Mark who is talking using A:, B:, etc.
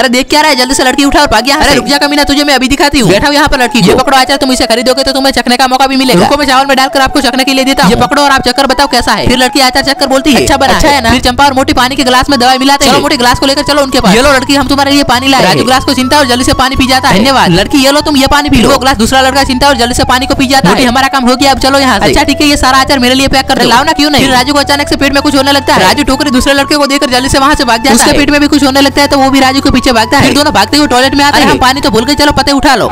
A: अरे देख क्या रहा है? जल्दी से लड़की उठा और भाग गया अरे। रुक जा कमीना तुझे मैं अभी दिखाती हूँ। बैठा यहाँ पर लड़की ये पकड़ो आचार तुम इसे खरीदोगे तो तुम्हें चखने का मौका भी मिलेगा। रुको मैं चावल में डालकर आपको चखने के लिए देता हूँ। ये पकड़ो और आप चक्कर बताओ कैसा है। फिर लड़की आचार चक्कर बोलती है अच्छा बना अच्छा है ना? फिर चंपा और मोटी पानी के गिलास में दवाई मिलाते हैं। मोटी गिलास को लेकर चलो उनके पास। ये लो लड़की हम तुम्हारे लिए पानी लाए राजू। गिलास को चिंता और जल्दी से पानी पी जाता है। धन्यवाद। लड़की ये लो तुम ये पानी पी लो। गिलास दूसरा लड़का चिंता और जल्दी से पानी को पी जाता है। हमारा काम हो गया अब चलो यहाँ अच्छा ठीक है ये सारा आचार मेरे लिए पैक कर लाओ ना क्यों नहीं? राजू को अचानक से पेट में कुछ होने लगता है। राजू टोकरी दूसरे लड़के को देकर जल्दी से वहाँ से भाग जाता है। पेट में भी कुछ होने लगता है तो वो भी राजू के पीछे भागता है। दोनों भागते हुए टॉयलेट में आते हैं। हम पानी तो भूल के चलो पते उठा लो।